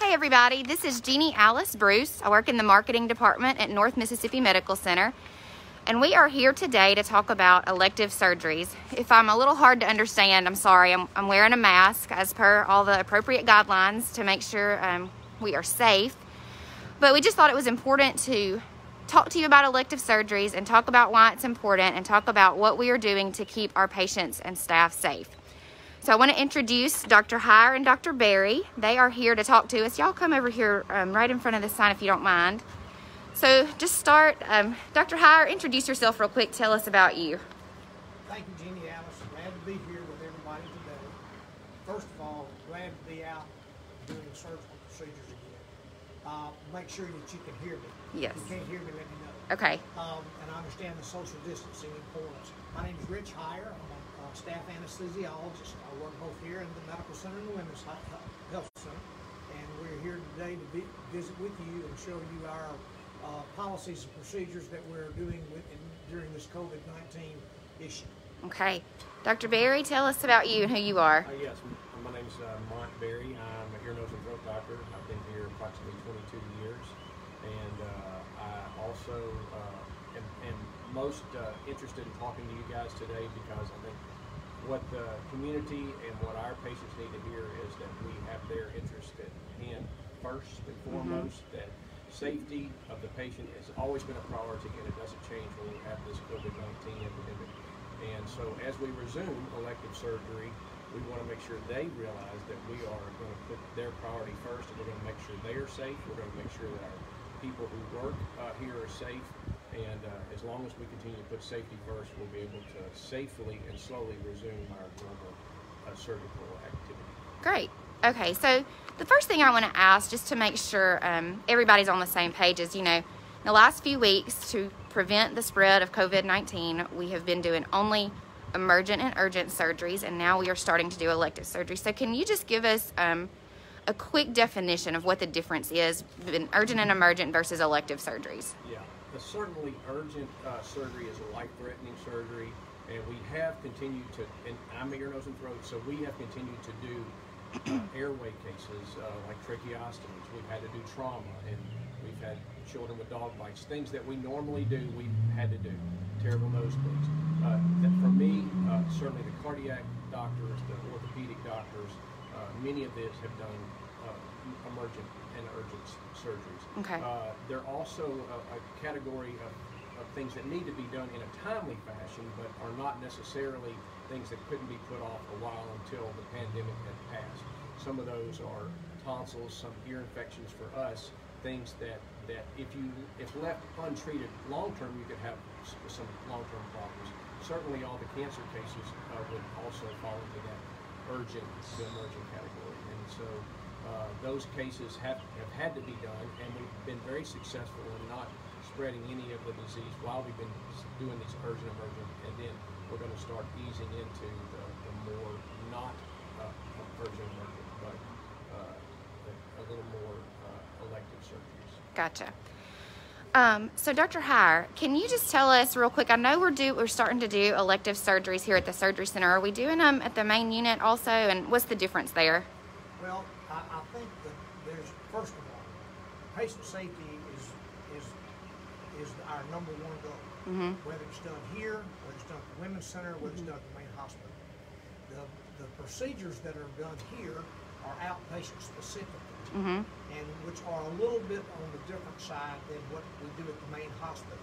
Hey everybody, this is Jeannie Alice Bruce. I work in the marketing department at North Mississippi Medical Center. And we are here today to talk about elective surgeries. If I'm a little hard to understand, I'm sorry. I'm, I'm wearing a mask as per all the appropriate guidelines to make sure um, we are safe. But we just thought it was important to talk to you about elective surgeries and talk about why it's important and talk about what we are doing to keep our patients and staff safe. So I want to introduce Dr. Heyer and Dr. Berry. They are here to talk to us. Y'all come over here um, right in front of the sign if you don't mind. So just start, um, Dr. Heyer, introduce yourself real quick. Tell us about you. Thank you, Jeannie Alice. Glad to be here with everybody today. First of all, glad to be out doing surgical procedures again. Uh, make sure that you can hear me. Yes. If you can't hear me, let me know. Okay. Um, and I understand the social distancing importance. My name is Rich Heyer. I'm a uh, staff anesthesiologist. I work both here in the medical center and the women's health center. And we're here today to be, visit with you and show you our uh, policies and procedures that we're doing with, in, during this COVID-19 issue. Okay. Dr. Berry, tell us about you and who you are. Uh, yes, m- my name's uh, Mont Berry. I'm a ear, nose, and throat doctor. I've been here approximately 22 years, and uh, I also uh, am, am most uh, interested in talking to you guys today because I think what the community and what our patients need to hear is that we have their interest at hand first and foremost. That safety of the patient has always been a priority, and it doesn't change when we have this COVID-19 epidemic. And so as we resume elective surgery, we want to make sure they realize that we are going to put their priority first and we're going to make sure they are safe. We're going to make sure that our people who work uh, here are safe. And uh, as long as we continue to put safety first, we'll be able to safely and slowly resume our normal uh, surgical activity. Great. Okay, so the first thing I want to ask, just to make sure um, everybody's on the same page, is you know, in the last few weeks to prevent the spread of COVID 19, we have been doing only emergent and urgent surgeries, and now we are starting to do elective surgery. So, can you just give us um, a quick definition of what the difference is in urgent and emergent versus elective surgeries? Yeah, uh, certainly urgent uh, surgery is a life-threatening surgery, and we have continued to, and I'm ear, nose, and throat, so we have continued to do uh, airway cases uh, like tracheostomies. We've had to do trauma, and we've had children with dog bites. Things that we normally do, we've had to do. Terrible nosebleeds. Uh, for me, uh, certainly the cardiac doctors, the orthopedic doctors, uh, many of this have done uh, emergent and urgent surgeries. Okay. Uh, they're also a, a category of, of things that need to be done in a timely fashion, but are not necessarily things that couldn't be put off a while until the pandemic had passed. Some of those are tonsils, some ear infections for us, things that, that if you if left untreated long term, you could have some long term problems. Certainly, all the cancer cases uh, would also fall into that urgent to emergent category, and so those cases have, have had to be done, and we've been very successful in not spreading any of the disease while we've been doing these urgent emergent, and then we're going to start easing into the, the more not uh, urgent emergent, but uh, a, a little more uh, elective surgeries. Gotcha. Um, so, Dr. Heyer, can you just tell us real quick? I know we're do we're starting to do elective surgeries here at the surgery center. Are we doing them at the main unit also? And what's the difference there? Well, I, I think that there's, first of all, patient safety is, is, is our number one goal. Mhm. Whether it's done here, whether it's done at the women's center, whether it's done at the main hospital. The, the procedures that are done here are outpatient specific. Mm-hmm. and which are a little bit on the different side than what we do at the main hospital.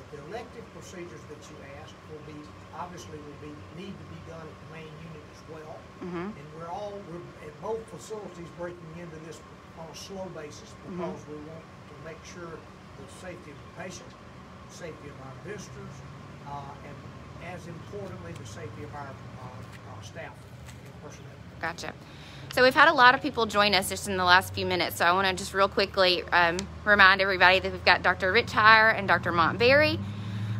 But the elective procedures that you asked will be, obviously will be, need to be done at the main unit as well. Mhm. And we're all, we're at both facilities breaking into this on a slow basis because we want to make sure the safety of the patient, the safety of our visitors, uh, and as importantly, the safety of our, uh, uh, staff and personnel. Gotcha. So we've had a lot of people join us just in the last few minutes. So I want to just real quickly um, remind everybody that we've got Dr. Rich Heyer and Dr. Mont Berry.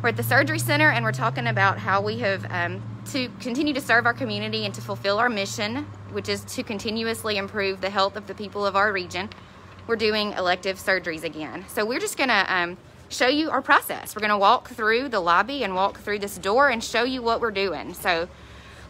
We're at the surgery center and we're talking about how we have um, to continue to serve our community and to fulfill our mission, which is to continuously improve the health of the people of our region. We're doing elective surgeries again. So we're just going to um, show you our process. We're going to walk through the lobby and walk through this door and show you what we're doing. So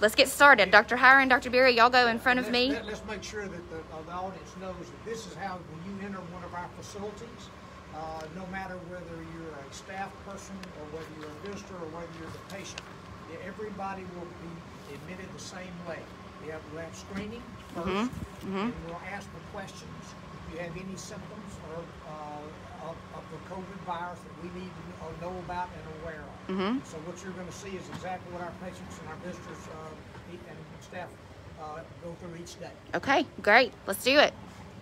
let's get started. Dr. Heyer and Dr. Berry, y'all go in front of Let- me. let- Let's make sure that the, uh, the audience knows that this is how, when you enter one of our facilities, uh, no matter whether you're a staff person or whether you're a visitor or whether you're the patient, everybody will be admitted the same way. We have, we have screening Mm-hmm. 1st and we'll ask the questions. You have any symptoms or, uh, of, of the COVID virus that we need to know- about and aware of. Mm-hmm. So what you're gonna see is exactly what our patients and our visitors, uh, and staff, uh, go through each day. Okay, great. Let's do it.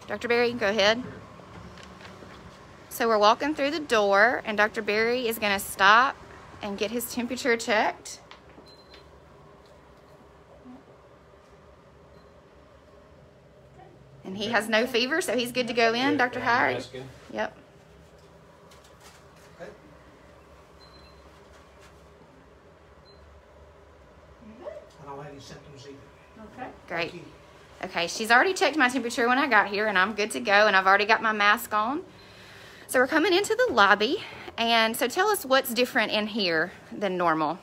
Dr. Berry, go ahead. So we're walking through the door, and Dr. Berry is going to stop and get his temperature checked. And he has no fever, so he's good to go in. Dr. Heyer? Asking. Yep. Okay? I don't have any symptoms either. Great. Okay, she's already checked my temperature when I got here, and I'm good to go, and I've already got my mask on. So we're coming into the lobby, and so tell us what's different in here than normal.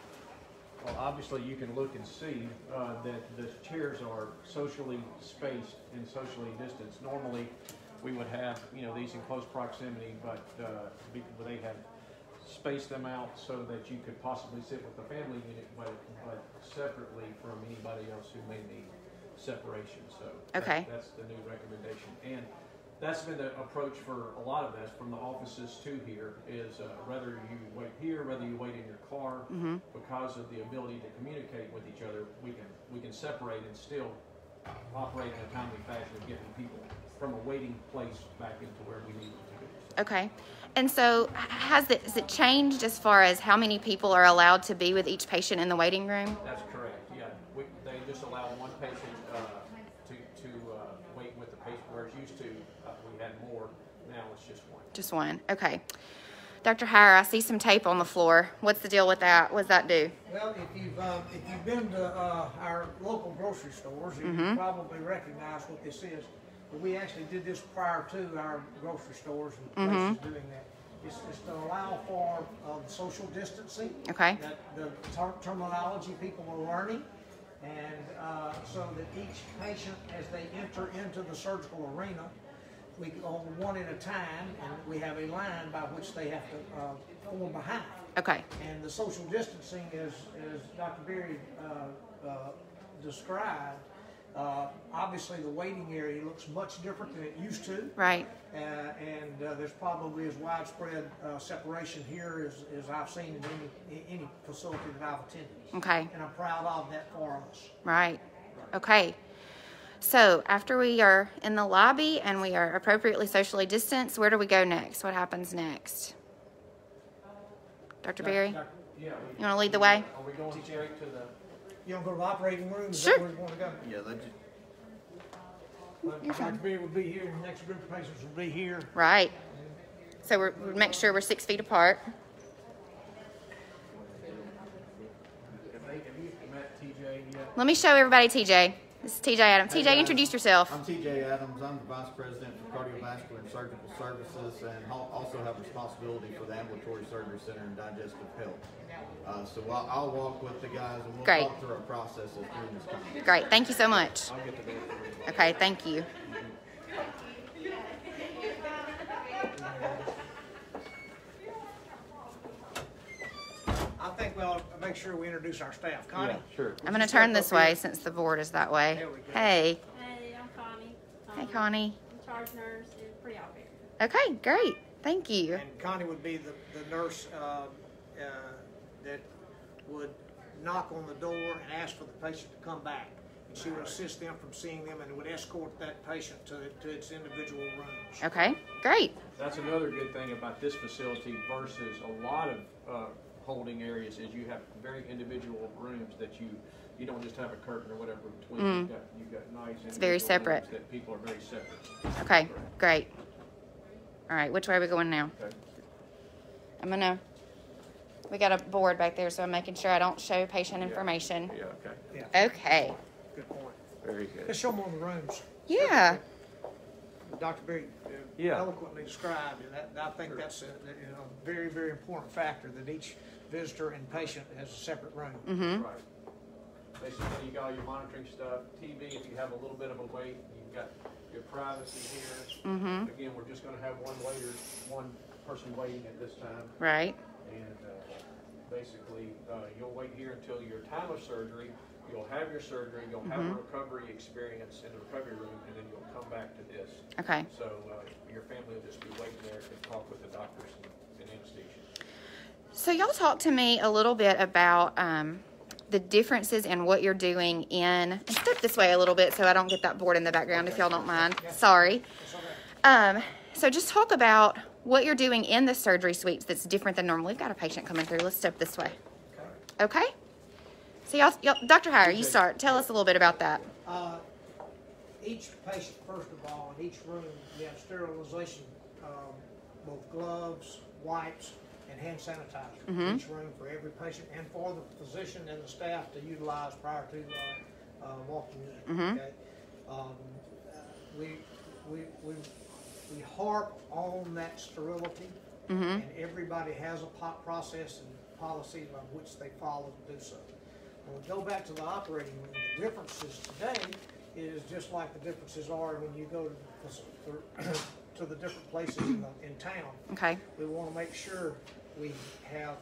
Well, obviously, you can look and see uh, that the chairs are socially spaced and socially distanced. Normally, we would have, you know, these in close proximity, but uh, they have spaced them out so that you could possibly sit with the family unit, but, but separately from anybody else who may need separation, so. that- Okay. That's the new recommendation. And that's been the approach for a lot of us, from the offices to here, is uh, whether you wait here, whether you wait in your car, because of the ability to communicate with each other, we can, we can separate and still operate in a timely fashion of getting people from a waiting place back into where we need them to be. Okay. And so has it, has it changed as far as how many people are allowed to be with each patient in the waiting room? That's correct, yeah. We, they just allow one patient, uh, to, to, uh, wait with the patient, whereas used to, uh, we had more, now it's just one. Okay. Dr. Heyer, I see some tape on the floor. What's the deal with that? What does that do? Well, if you've, um, if you've been to, uh, our local grocery stores, you Mm-hmm. probably recognize what this is. But we actually did this prior to our grocery stores and Mm-hmm. places doing that. It's, it's to allow for, uh, social distancing. Okay. That, the ter- terminology people are learning. And, uh, so that each patient, as they enter into the surgical arena, we go one at a time, and we have a line by which they have to, uh, form behind. Okay. And the social distancing is, as Dr. Berry, uh, uh, described, uh, obviously the waiting area looks much different than it used to. Right. Uh, and, uh, there's probably as widespread, uh, separation here as, as I've seen in any, any facility that I've attended. Okay. And I'm proud of that for us. Right. Okay. So after we are in the lobby and we are appropriately socially distanced, where do we go next? What happens next? Dr. Berry? Doc- Yeah. we- You wanna lead the way? Are we going straight to the? You wanna go to the operating room? Is Sure. that where you wanna go? Yeah, they just, Uh, Dr. Berry will be here, the next group of patients will be here. Right. So we're, we make sure we're six feet apart. Have they, have you met TJ yet? Let me show everybody TJ. This is TJ Adams. Hey, TJ, guys. introduce yourself. I'm TJ Adams. I'm the Vice President for Cardiovascular and Surgical Services and also have responsibility for the Ambulatory Surgery Center and Digestive Health. Uh, so I'll, I'll walk with the guys and we'll Great. talk through our processes during this time. Great. Thank you so much. I'll get to that. Okay. Thank you. I think we'll make sure we introduce our staff. Connie? Yeah, sure. I'm going to turn this way since the board is that way. There we go. Hey. Hey, I'm Connie. Hey, Um, Connie. I'm charge nurse and pre-op area. Okay. Great. Thank you. And Connie would be the, the nurse, uh, uh, that would knock on the door and ask for the patient to come back. And she would assist them from seeing them and would escort that patient to, to its individual rooms. Okay. Great. That's another good thing about this facility versus a lot of uh, holding areas is you have very individual rooms that you, you don't just have a curtain or whatever between. You've got, you've got nice. Mm. It's very separate. rooms That people are very separate. Okay. Great. All right. Which way are we going now? Okay. I'm going to. We got a board back there, so I'm making sure I don't show patient information. Yeah, okay. Yeah, Okay. good point. Very good. Let's show them all the rooms. Yeah. Dr. Berry uh, Yeah. eloquently described, and that, I think that's a, you know, very, very important factor, that each visitor and patient has a separate room. Mm-hmm. Right. basically, you got all your monitoring stuff, TV, if you have a little bit of a wait, you've got your privacy here. Mm-hmm. Again, we're just gonna have one waiter, one person waiting at this time. Right. And uh, basically, uh, you'll wait here until your time of surgery. You'll have your surgery, you'll have a Mhm. recovery experience in the recovery room, and then you'll come back to this. Okay. So uh, your family will just be waiting there to talk with the doctors and and anesthesia. So y'all talk to me a little bit about um, the differences in what you're doing in. Step this way a little bit so I don't get that board in the background if y'all don't mind. Sorry. It's. Um, so just talk about what you're doing in the surgery suites that's different than normal. We've got a patient coming through. Let's step this way. Okay. Okay. So y'all, Dr. Heyer, you start. Tell us a little bit about that. Uh, Each patient, first of all, in each room, we have sterilization, um, both gloves, wipes, and hand sanitizer. in Mhm. Each room for every patient and for the physician and the staff to utilize prior to uh, uh, walking in. Mhm. Okay? Um, We, we, we we harp on that sterility, Mm-hmm. and everybody has a process and policy by which they follow to do so. When we go back to the operating room, the differences today is just like the differences are when you go to, the- to the different places in, the, in town. Okay. We want to make sure we have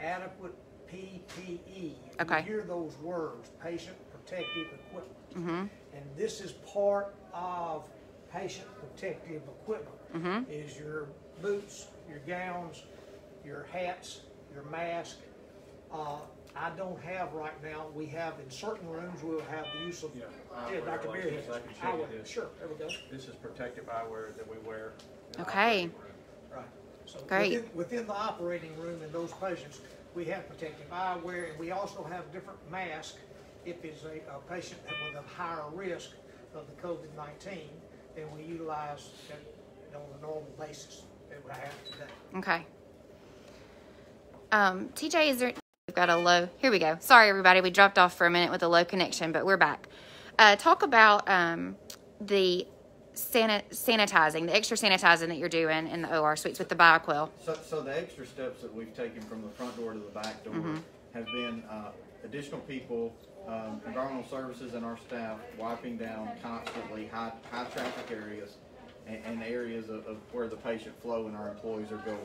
adequate PPE. Okay. You hear those words, patient protective equipment. Mm-hmm. And this is part of patient protective equipment. Mm-hmm. Is your boots, your gowns, your hats, your mask. Uh, I don't have right now, we have in certain rooms, we'll have the use of, Yeah, yeah, Dr. like Beard this, has. I can show you this. Sure, there we go. This is protective eyewear that we wear. Okay. Right. So Great. within- Within the operating room and those patients, we have protective eyewear, and we also have different masks if it's a, a patient with a higher risk of the COVID-19 than we utilize at- on a normal basis that we have today. Okay. Um, TJ, is there? We've got a low. Here we go. Sorry, everybody. We dropped off for a minute with a low connection, but we're back. Uh, talk about um, the sanit- sanitizing, the extra sanitizing that you're doing in the OR suites with the Bioquell. So, so the extra steps that we've taken from the front door to the back door Mhm. have been uh, additional people, um, environmental services and our staff wiping down constantly high, high traffic areas and, and areas of, of where the patient flow and our employees are going.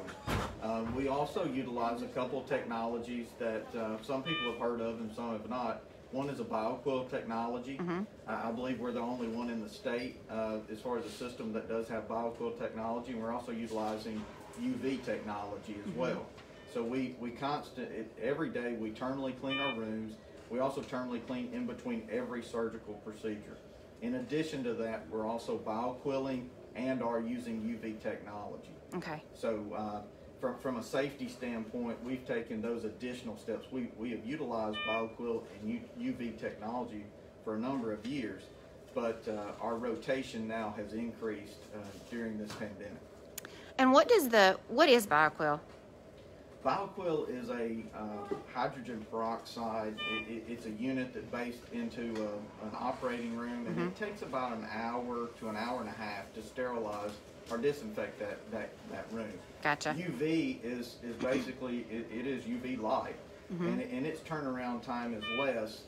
Um, we also utilize a couple technologies that uh, some people have heard of and some have not. One is a Bioquell technology. Mhm. I I believe we're the only one in the state uh, as far as a system that does have Bioquell technology. And we're also utilizing UV technology as well. So we, we constant, it, every day we terminally clean our rooms. We also terminally clean in between every surgical procedure. In addition to that, we're also bioquelling and are using UV technology. Okay. So, uh, from, from a safety standpoint, we've taken those additional steps. We, we have utilized Bioquell and U, UV technology for a number of years, but uh, our rotation now has increased uh, during this pandemic. And what does the what is Bioquell? Bioquell is a uh, hydrogen peroxide. It, it, it's a unit that based into uh, an operating room, and it takes about an hour to an hour and a half to sterilize or disinfect that, that, that room. Gotcha. UV is, is basically, it, it is UV light, and, it- and its turnaround time is less,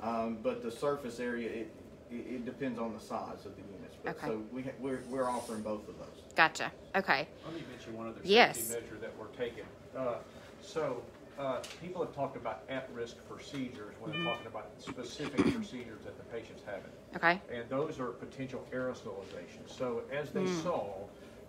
um, but the surface area, it, it, depends on the size of the units. But Okay. So we, ha- we're, we're offering both of those. Gotcha. Okay. Let me mention one other Yes. safety measure that we're taking. Uh, So, uh, people have talked about at-risk procedures when Mm-hmm. they're talking about specific procedures that the patient's having. Okay. And those are potential aerosolization. So as they Hmm. saw,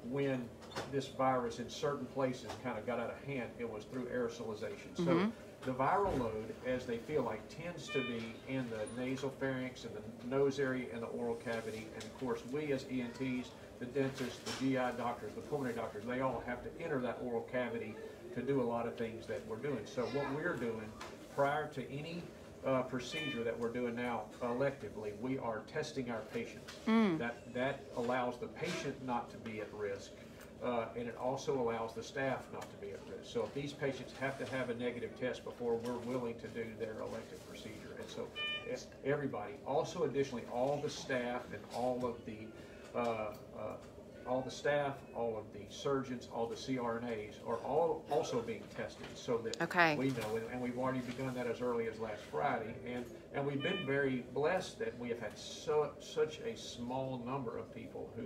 when this virus in certain places kind of got out of hand, it was through aerosolization. So Mhm. The viral load, as they feel like, tends to be in the nasal pharynx, in the nose area, and the oral cavity. And of course, we as ENTs, the dentists, the GI doctors, the pulmonary doctors, they all have to enter that oral cavity to do a lot of things that we're doing. So what we're doing prior to any uh, procedure that we're doing now electively, we are testing our patients. That, that allows the patient not to be at risk, uh, and it also allows the staff not to be at risk. So if these patients have to have a negative test before we're willing to do their elective procedure. And so everybody, also additionally, all the staff and all of the uh, uh, all the staff, all of the surgeons, all the CRNAs are all also being tested so that Okay. we know, and, and we've already begun that as early as last Friday. And, and we've been very blessed that we have had so, such a small number of people who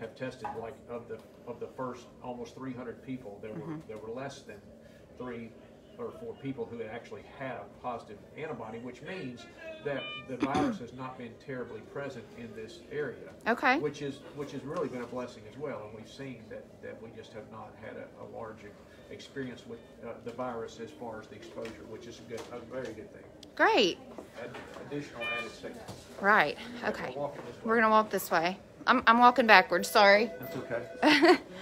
have tested, like of the, of the first almost three hundred people, there were, there were less than three or four people who had actually had a positive antibody, which means that the virus has not been terribly present in this area. Okay. Which is, which has really been a blessing as well, and we've seen that, that we just have not had a, a large experience with, uh, the virus as far as the exposure, which is a good, a very good thing. Great. Add- Additional added safety. Right. Okay. We're walking this way. We're gonna walk this way. I'm I'm walking backwards. Sorry. That's okay.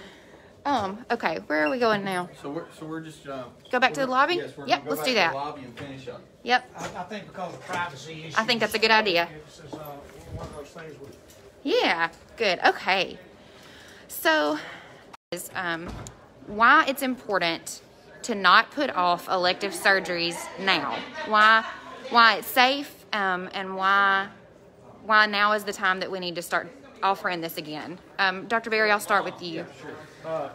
Um. Okay. Where are we going now? So we're, so we're just, uh. Go back to the lobby? Yes, we're Yep, gonna go let's back do to the that. Lobby and finish up. Yep. I, I think because of privacy issues. I think that's a good idea. It's, it's, uh, one of those things with Yeah. Good. Okay. So, is um, why it's important to not put off elective surgeries now? Why? Why it's safe? Um, and why? Why now is the time that we need to start offering this again? Um, Dr. Berry, I'll start with you. Sure. Uh,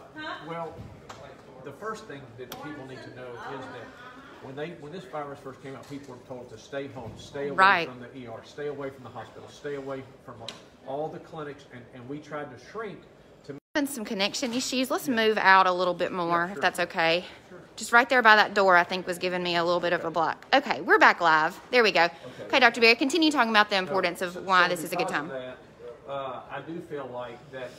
well, the first thing that people need to know is that when they when this virus first came out, people were told to stay home, stay away Right. from the ER, stay away from the hospital, stay away from all the clinics, and, and we tried to shrink to Having some connection issues. Let's move out a little bit more, Yeah, if that's okay. Just right there by that door, I think, was giving me a little bit of a block. Okay, we're back live. There we go. Okay, Dr. Berry, continue talking about the importance of So- why so this is a good of time. Uh, I do feel like that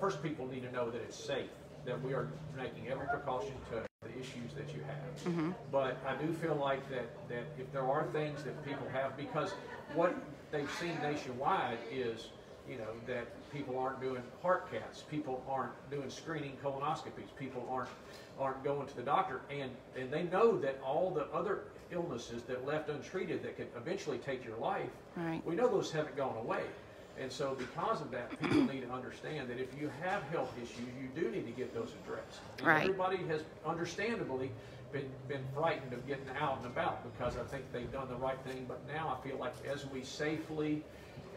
first people need to know that it's safe, that we are making every precaution to the issues that you have. Mm-hmm. But I do feel like that, that if there are things that people have, because what they've seen nationwide is, you know, that people aren't doing heart caths, people aren't doing screening colonoscopies, people aren't, aren't going to the doctor, and, and they know that all the other illnesses that left untreated that could eventually take your life, Right. we know those haven't gone away. And so because of that, people need to understand that if you have health issues, you do need to get those addressed. And Right. Everybody has understandably been, been frightened of getting out and about because I think they've done the right thing. But now I feel like as we safely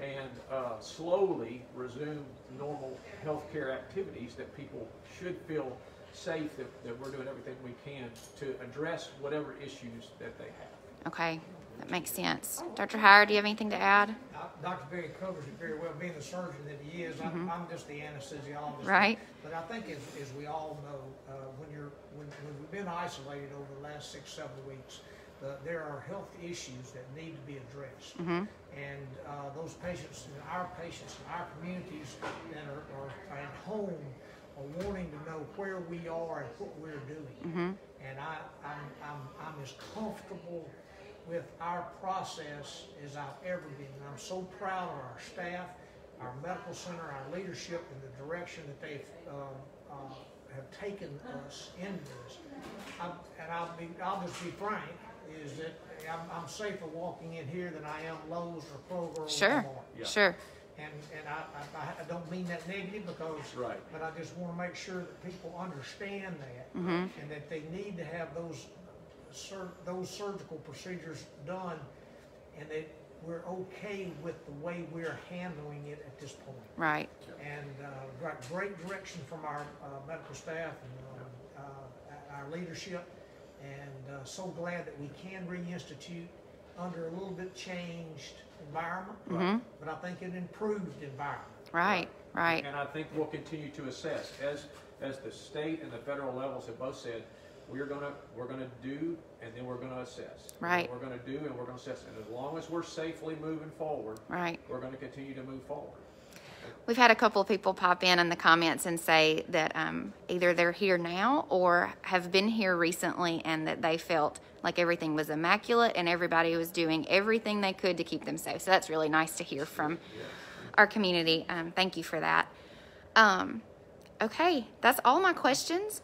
and uh, slowly resume normal healthcare activities, that people should feel safe that, that we're doing everything we can to address whatever issues that they have. Okay, that makes sense. Dr. Howard, do you have anything to add? Uh, Dr. Berry covers it very well, being the surgeon that he is. I'm, I'm just the anesthesiologist. Mm-hmm. Right. But I think as, as we all know, uh, when you're, when, when we've been isolated over the last six, seven weeks, the, there are health issues that need to be addressed. Mm-hmm. And, uh, those patients, and our patients in our communities that are, are, are at home are wanting to know where we are and what we're doing. Mm-hmm. And I, I'm, I'm, I'm as comfortable with our process as I've ever been. And I'm so proud of our staff, our medical center, our leadership, and the direction that they've, um, uh, have taken us into this. I'm- And I'll be, I'll just be frank, is that I'm, I'm safer walking in here than I am Lowe's or Kroger or Sure, Walmart. Yeah. sure. And, and I, I, I don't mean that negative because. Right. But I just wanna make sure that people understand that. Mm-hmm. And that they need to have those sur, those surgical procedures done and that we're okay with the way we're handling it at this point. Right. And, uh, got great direction from our, uh, medical staff and, uh, uh, our leadership. And, uh, so glad that we can reinstitute under a little bit changed environment. Mm-hmm. But I think an improved environment. Right, right. And I think we'll continue to assess, as, as the state and the federal levels have both said, we're gonna, we're gonna do, and then we're gonna assess. Right. We're gonna do, and we're gonna assess, and as long as we're safely moving forward, Right. we're gonna continue to move forward. We've had a couple of people pop in in the comments and say that um, either they're here now or have been here recently and that they felt like everything was immaculate and everybody was doing everything they could to keep them safe. So that's really nice to hear from our community. Um, thank you for that. Um, okay, that's all my questions.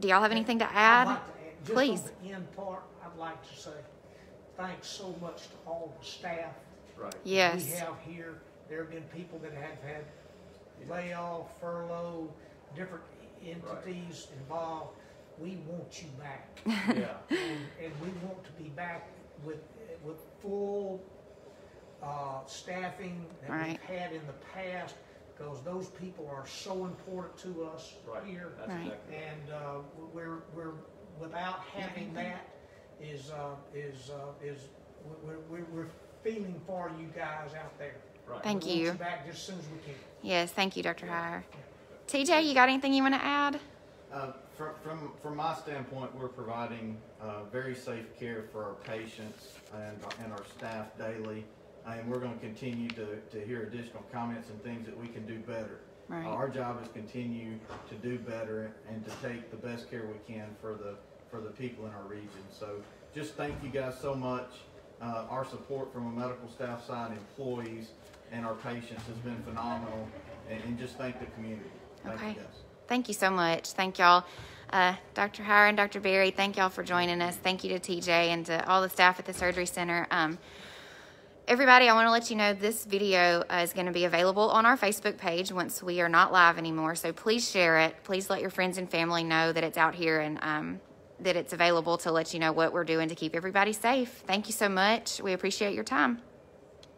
Do y'all have anything to I'd add? like to add- just on Please. the end part, I'd like to say, thanks so much to all the staff Right. Yes. we have here. There have been people that have had layoff, furlough, different entities involved. We want you back. Yeah. And, and we want to be back with, with full, uh, staffing that Right. we've had in the past. Because those people are so important to us Right, here. that's Right. exactly. right. And uh, we're, we're, without having that is, uh, is, uh, is, we're, we're, we're feeling for you guys out there. Right. Thank We want you. back just as soon as we can. Yes, thank you, Dr. Heyer. TJ, you got anything you want to add? Uh, From, from, from my standpoint, we're providing uh, very safe care for our patients and, and our staff daily. And we're going to continue to, to hear additional comments and things that we can do better. Right. Our job is continue to do better and to take the best care we can for the, for the people in our region. So just thank you guys so much. Uh, Our support from a medical staff side, employees, and our patients has been phenomenal. And, and just thank the community. Thank you Okay. guys. Thank you so much. Thank y'all. Uh, Dr. Heyer and Dr. Berry, thank y'all for joining us. Thank you to TJ and to all the staff at the Surgery Center. Um, everybody, I want to let you know this video uh, is going to be available on our Facebook page once we are not live anymore. So please share it. Please let your friends and family know that it's out here and um, that it's available to let you know what we're doing to keep everybody safe. Thank you so much. We appreciate your time.